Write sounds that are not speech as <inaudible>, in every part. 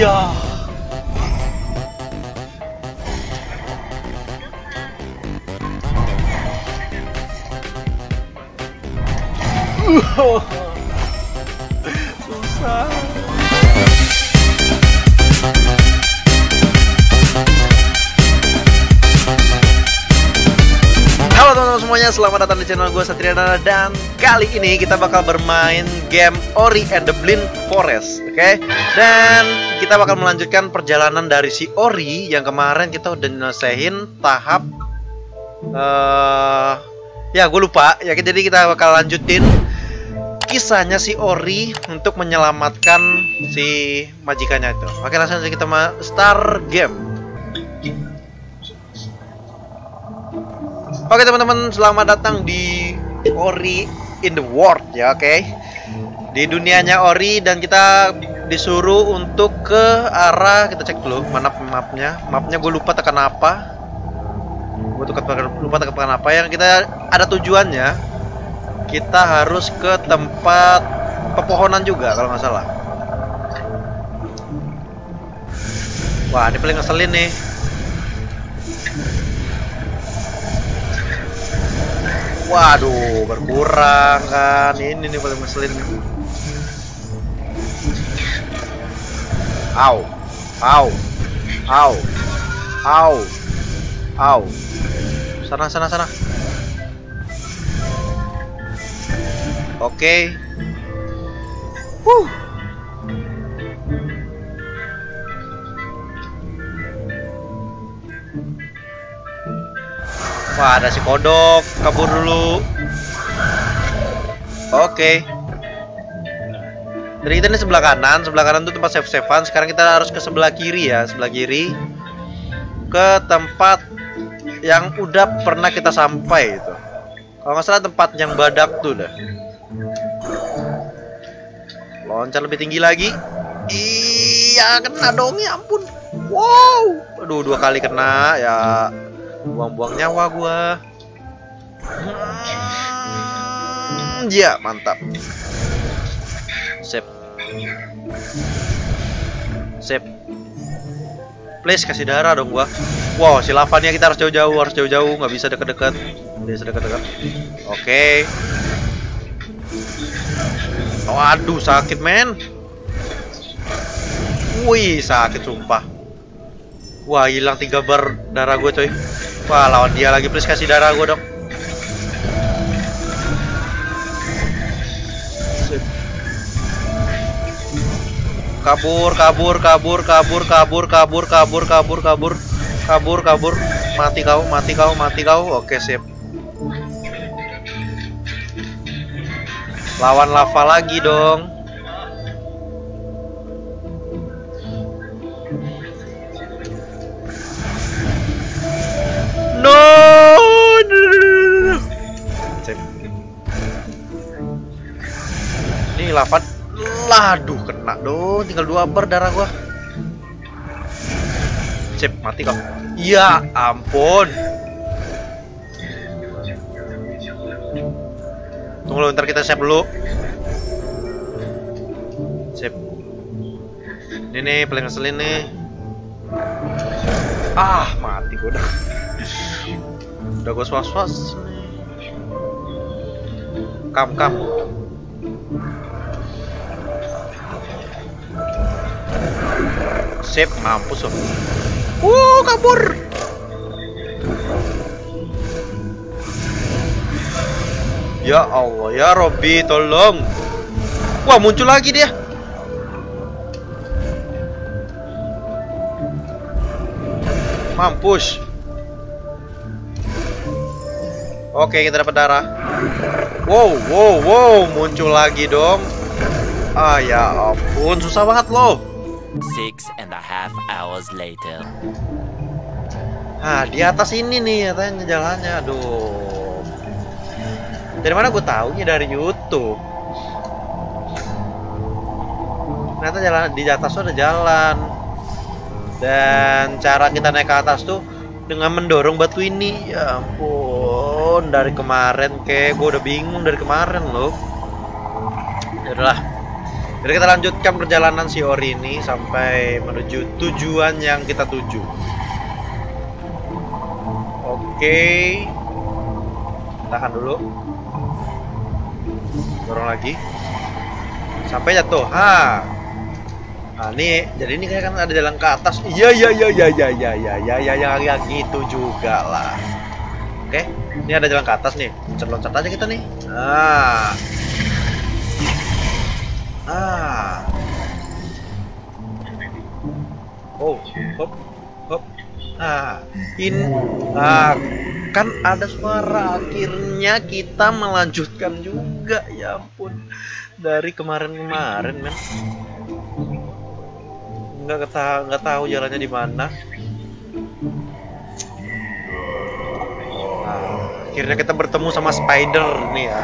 呀。呃哈哈呃总 Halo semuanya, selamat datang di channel gue Satriana dan kali ini kita bakal bermain game Ori and the Blind Forest, oke? Dan kita bakal melanjutkan perjalanan dari si Ori yang kemarin kita udah nyelesain tahap eh ya gue lupa ya jadi kita bakal lanjutin kisahnya si Ori untuk menyelamatkan si majikannya itu. Oke langsung aja kita start game. Oke teman-teman, selamat datang di Ori in the World ya, oke. Di dunianya Ori dan kita disuruh untuk ke arah kita cek dulu mana mapnya. Mapnya gue lupa tekan apa. Gue tuh lupa tekan apa yang kita ada tujuannya. Kita harus ke tempat pepohonan juga kalau nggak salah. Wah, ini paling ngeselin nih. Waduh, berkurang kan. Ini nih paling ngeselin. Au. Au. Au. Au. Au. Sana sana sana. Oke. Huh. Wah, ada si kodok. Kabur dulu. Oke. Jadi kita ini sebelah kanan, sebelah kanan itu tempat save savean. Sekarang kita harus ke sebelah kiri ya, sebelah kiri ke tempat yang udah pernah kita sampai itu. Kalau nggak salah tempat yang badak tuh dah. Loncat lebih tinggi lagi. Iya, kena dong ya ampun. Wow. Aduh, dua kali kena ya. Buang-buang nyawa gua. Hmm, ya, mantap. Sip. Sip. Please kasih darah dong gua. Wow, si lavanya kita harus jauh-jauh, harus jauh-jauh, nggak bisa deket-deket. Bisa deket-deket. Oke. Waduh, sakit men. Wih, sakit sumpah. Wah, hilang tiga bar darah gue coy. Wah, lawan dia lagi. Please kasih darah gue dong. Kabur, kabur, kabur, kabur, kabur, kabur, kabur, kabur, kabur, kabur, kabur. Mati kau, mati kau, mati kau. Oke, sip. Lawan lava lagi dong. 8 Laduh kena dong Tinggal 2 bar darah gua. Sip mati kok Ya ampun. Tunggu dulu ntar kita siap dulu. Sip Ini nih paling ngeselin nih. Ah mati gua udah Udah gua swas-swas Kam kam. Sip, mampus loh. Uh, kabur. Ya Allah, ya Robby, tolong. Wah, muncul lagi dia. Mampus. Oke, kita dapat darah. Wow, wow, wow, muncul lagi dong. Ah, ya ampun, susah banget loh. Six hours later. Ah, di atas ini nih katanya jalannya. Aduh. Dari mana gue taunya dari YouTube. Ternyata jalan di atas tuh ada jalan. Dan cara kita naik ke atas tuh dengan mendorong batu ini. Ya ampun, dari kemarin kayak gue udah bingung dari kemarin loh. Ya udahlah. Jadi kita lanjutkan perjalanan si Ori ini sampai menuju tujuan yang kita tuju. Oke. Tahan dulu. Dorong lagi. Sampai jatuh. Ha. Nah, ini jadi ini kayak kan ada jalan ke atas. Iya iya iya iya iya iya iya iya iya ya, ya, gitu juga lah. Oke, ini ada jalan ke atas nih. Loncat-loncat aja kita nih. Ah. Ah. Oh, hop, hop. Ah, in ah, kan ada suara. Akhirnya kita melanjutkan juga ya ampun. Dari kemarin-kemarin men. Nggak ketahu nggak tahu jalannya di mana. Nah, akhirnya kita bertemu sama spider nih ya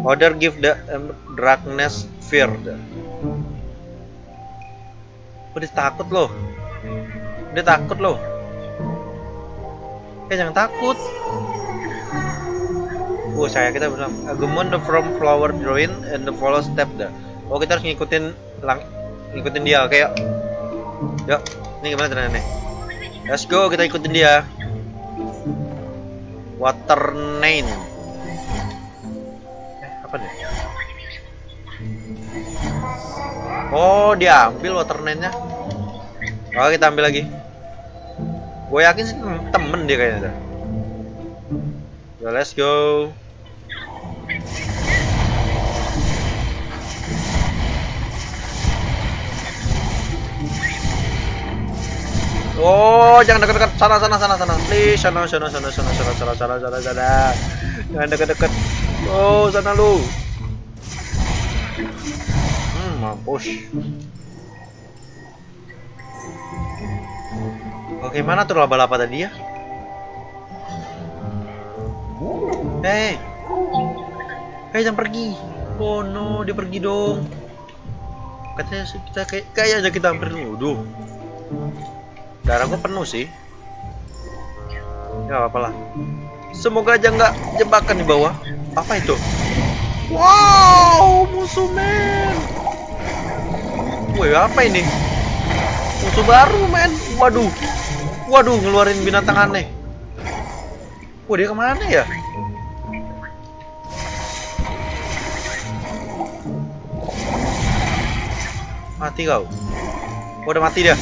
Order give the um, darkness fear. Dia takut loh. Dia takut loh. Eh jangan takut. Oh saya kita bilang Agumon the from flower drawing and the follow step dah. Oh kita harus ngikutin lang ngikutin dia kayak. Yuk, ini gimana caranya nih? Let's go kita ikutin dia. Water Nine apa nih? Oh, diambil waterman-nya. Oh, kita ambil lagi. Gue yakin sih temen dia kayaknya. Ya, let's go. Oh, jangan dekat-dekat sana sana sana sana. Please, sana sana sana sana sana sana sana sana sana. Jangan dekat-dekat. Oh, sana lu. Hmm, mampus. Oke, mana tuh laba-laba tadi ya? Hei. Hei, jangan pergi. Oh no, dia pergi dong. Katanya kita kayak kayak aja kita hampir nuduh. Darah gua penuh sih. Ya apa-apa lah. Semoga aja nggak jebakan di bawah. Apa itu? Wow, musuh men. Woi, apa ini? Musuh baru men. Waduh. Waduh, ngeluarin binatang aneh. Wah, dia ke mana ya? Mati kau. Oh, udah mati dia.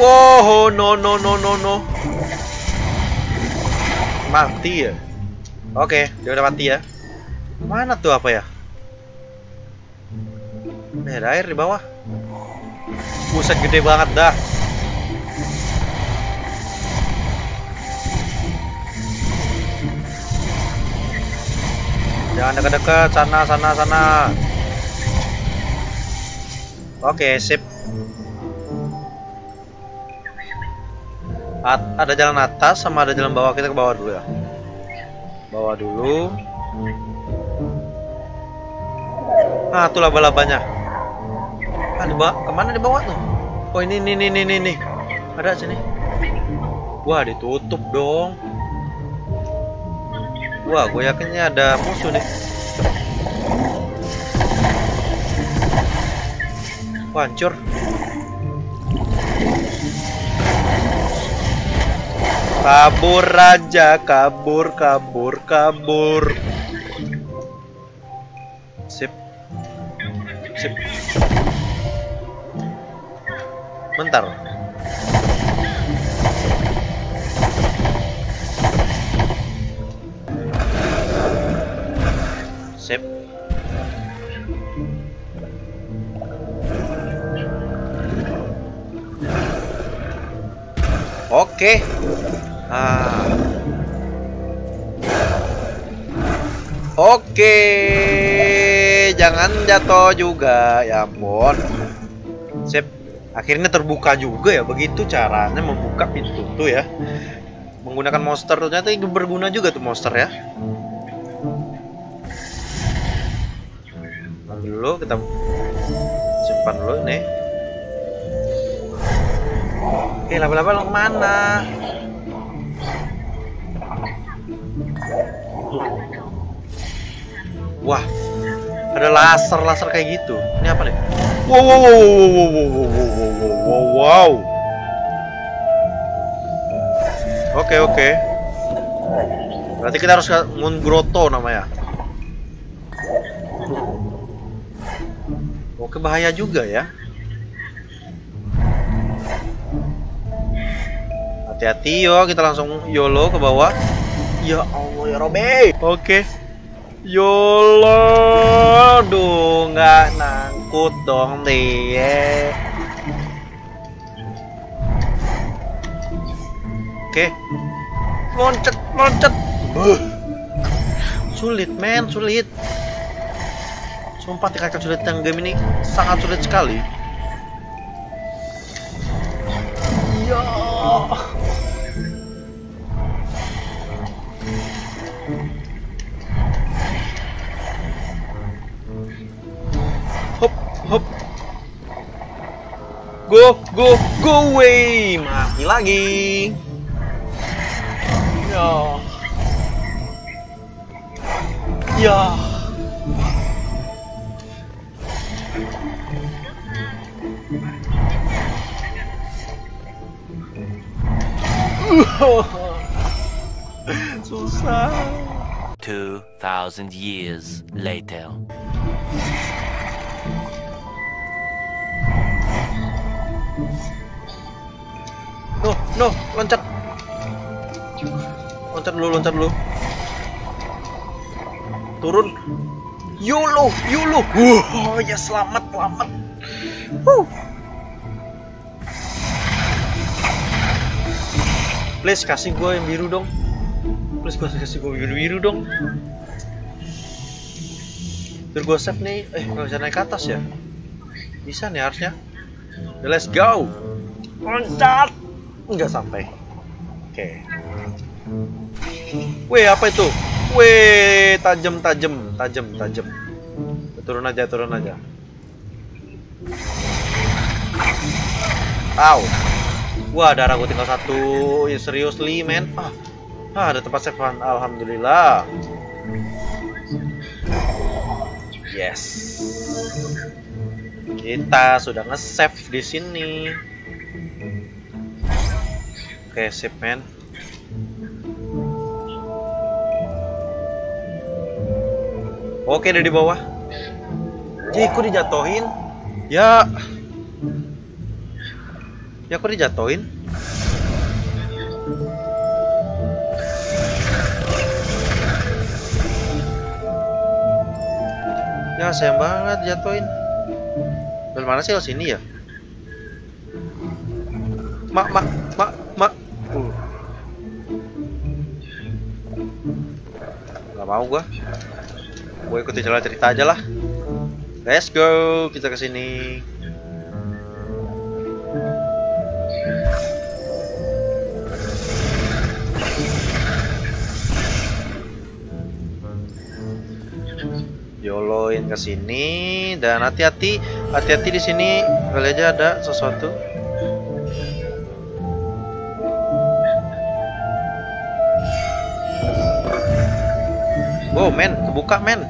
Wow, no no no no no. Mati ya. Oke, dia udah mati ya. Mana tuh apa ya? Eh, ada air di bawah. Buset gede banget dah. Jangan dekat-dekat sana sana sana. Oke, sip. At ada jalan atas sama ada jalan bawah kita ke bawah dulu ya. Bawah dulu. Ah, tuh laba-labanya. Ah, di bawah. Ke mana di bawah tuh? Oh, ini, ini, ini, ini, ini. Ada sini. Wah, ditutup dong. Wah, gue yakinnya ada musuh nih. Wah, hancur. Kabur raja, kabur, kabur, kabur. Sip. Sip. Bentar. Sip. Oke. Ah. Oke. Jangan jatuh juga, ya ampun. Sip. Akhirnya terbuka juga ya. Begitu caranya membuka pintu tuh ya. Menggunakan monster ternyata itu berguna juga tuh monster ya. Dulu kita simpan dulu nih. Oke, laba-laba lo ke mana? Wah, ada laser-laser kayak gitu. Ini apa nih? Wow, wow, wow, wow, wow, wow, wow, wow, wow, wow, wow. Oke, oke. Berarti kita harus ke Moon Grotto namanya. Oke, bahaya juga ya. Hati-hati yo, kita langsung YOLO ke bawah. Ya Allah ya Robe. Oke. YOLO. Aduh, nggak nangkut dong deh. Oke. Loncat, loncat. Sulit, men, sulit. Sumpah tingkat kesulitan game ini sangat sulit sekali. Ya. Hop, hop. Go, go, go away. Mati lagi. Ya. Ya. <laughs> Susah. 2,000 years later. No, loncat. Loncat dulu, loncat dulu. Turun. Yolo, yolo. Wah, ya selamat, selamat. Huh. Please kasih gue yang biru dong. Please gue kasih gue biru biru dong. Biar gue save nih. Eh, nggak bisa naik ke atas ya? Bisa nih harusnya. Ya, let's go. Loncat. Nggak sampai. Oke. Weh, apa itu? Weh, tajam, tajam, tajam, tajam. Turun aja, turun aja. Au. Wah, darah gue tinggal satu. Ya, seriously, men. Ah, ah ada tempat save Alhamdulillah. Yes. Kita sudah nge-save di sini. Oke, sip, men. Oke, dari di bawah. Jadi, kok dijatohin? Ya. Ya, kok dijatohin? Ya, sayang banget jatuhin. Dari mana sih lo sini ya? Mak, mak. Gak mau gua. Gue ikutin jalan cerita aja lah. Let's go, kita ke sini. Yoloin ke sini dan hati-hati, hati-hati di sini kali aja ada sesuatu. Wow, men, kebuka men.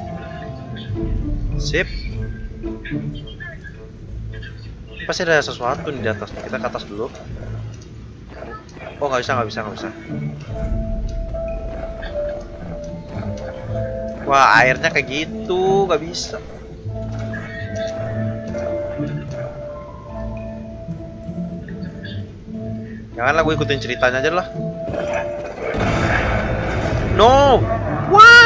Sip. Pasti ada sesuatu di atas. Kita ke atas dulu. Oh, nggak bisa, nggak bisa, nggak bisa. Wah, airnya kayak gitu, nggak bisa. Janganlah gue ikutin ceritanya aja lah. No, why?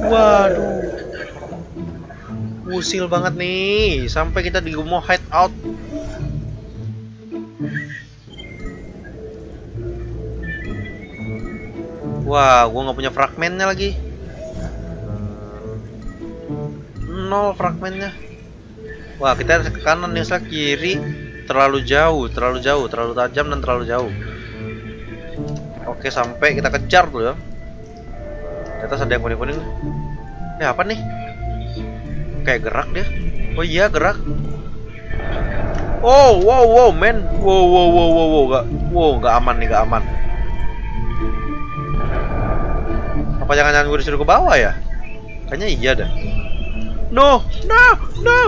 Waduh. Usil banget nih, sampai kita di mau hide out. Wah, gua nggak punya fragmennya lagi. Nol fragmennya. Wah, kita ke kanan nih, ke kiri. Terlalu jauh, terlalu jauh, terlalu tajam dan terlalu jauh. Oke, sampai kita kejar tuh ya. Atas ada yang kuning-kuning. Ini apa nih? Kayak gerak dia. Oh iya, gerak. Oh, wow, wow, men. Wow, wow, wow, wow, wow. Gak, Wow, nggak aman nih, nggak aman. Apa jangan-jangan gue disuruh ke bawah ya? Kayaknya iya dah. No, no, no.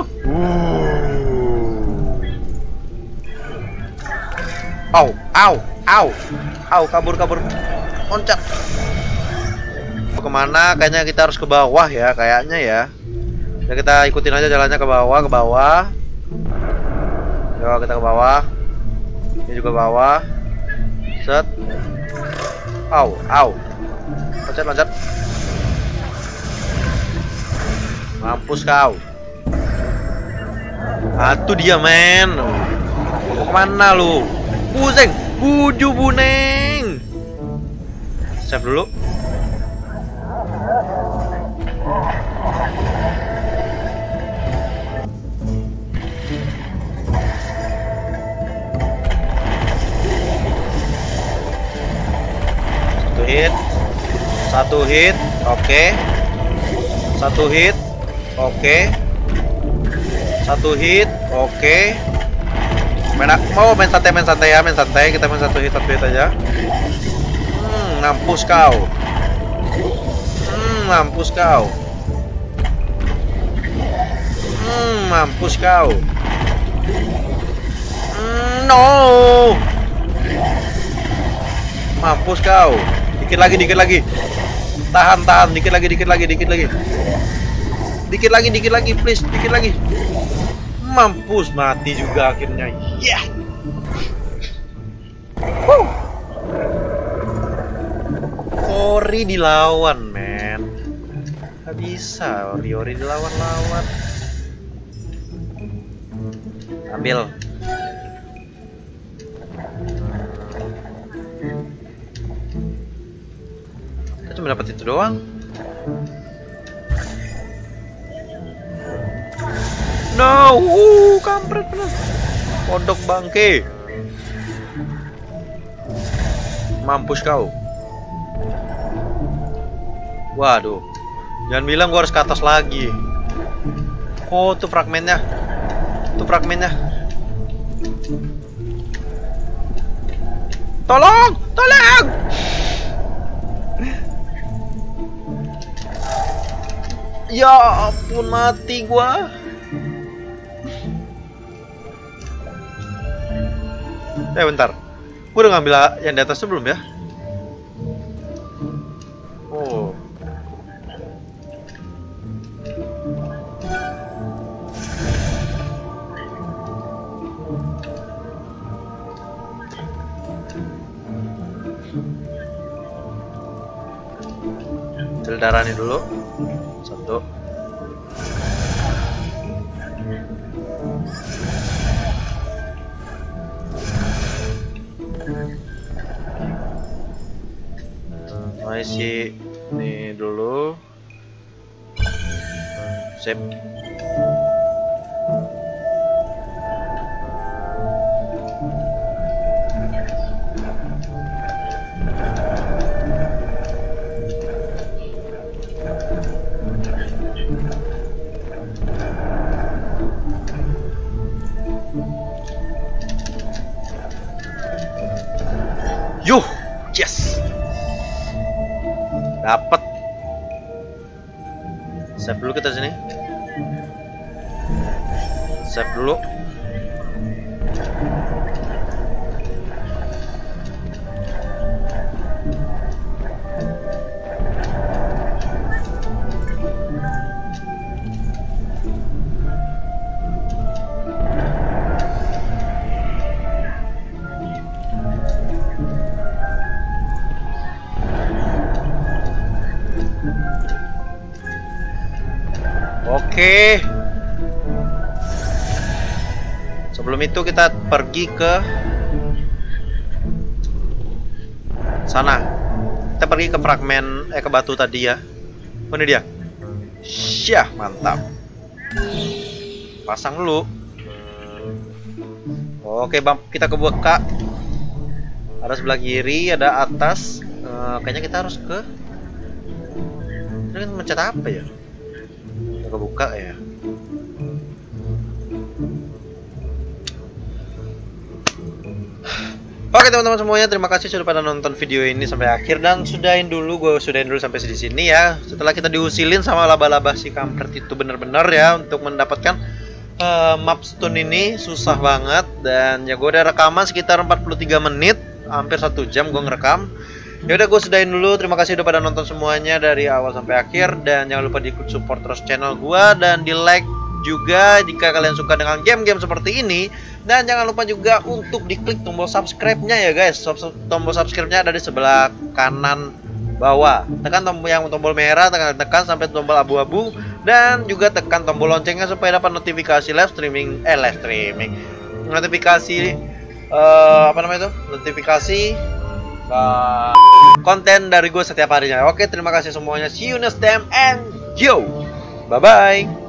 Au, au, au, au, kabur, kabur, loncat. Ke mana? Kayaknya kita harus ke bawah ya, kayaknya ya. Ya kita ikutin aja jalannya ke bawah, ke bawah. Yo, kita ke bawah. Ini juga bawah. Set. Au, au. Loncat, loncat. Mampus kau. Atuh dia men. Mau ke mana lu? Pusing, buju buneng. Save dulu. Satu hit. Oke. Satu hit. Oke. Satu hit. Oke. Main mau main santai main santai ya, main santai. Kita main satu hit satu hit aja. Hmm, ngampus kau. Hmm, mampus kau. Hmm, mampus kau. Hmm, no. Mampus kau. Dikit lagi, dikit lagi. Tahan, tahan. Dikit lagi, dikit lagi, dikit lagi. Dikit lagi, dikit lagi, please. Dikit lagi. Mampus mati juga akhirnya. Yeah. Woo. Ori dilawan, men. Gak bisa, Ori Ori dilawan-lawan. Ambil. Kita cuma dapat itu doang. No, uh, kampret bener. Kodok bangke. Mampus kau. Waduh. Jangan bilang gua harus ke atas lagi. Oh, tuh fragmennya. Tuh fragmennya. Tolong, tolong. Ya ampun mati gua. Eh bentar. Gue udah ngambil yang di atasnya belum ya? Oh. Darah nih dulu. Sip. Yuh, yes. Dapat. Save dulu kita sini. Save dulu. Oke. Sebelum itu kita pergi ke sana. Kita pergi ke fragmen eh ke batu tadi ya. Mana dia? Syah, mantap. Pasang dulu. Oke, Bang, kita ke buka. Ada sebelah kiri, ada atas. Eh, kayaknya kita harus ke Ini kan mencet apa ya? kebuka ya Oke teman-teman semuanya, terima kasih sudah pada nonton video ini sampai akhir dan sudahin dulu, gue sudahin dulu sampai di sini ya. Setelah kita diusilin sama laba-laba si kampret itu bener-bener ya untuk mendapatkan uh, map stone ini susah banget dan ya gue udah rekaman sekitar 43 menit, hampir satu jam gue ngerekam. Ya udah gue sudahin dulu. Terima kasih udah pada nonton semuanya dari awal sampai akhir dan jangan lupa di support terus channel gue dan di like juga jika kalian suka dengan game-game seperti ini. Dan jangan lupa juga untuk diklik tombol subscribe-nya ya guys. Tombol subscribe-nya ada di sebelah kanan bawah. Tekan tombol yang tombol merah tekan tekan sampai tombol abu-abu. Dan juga tekan tombol loncengnya supaya dapat notifikasi live streaming eh live streaming. Notifikasi uh, apa namanya itu? Notifikasi uh, konten dari gue setiap harinya. Oke terima kasih semuanya. See you next time and yo. Bye bye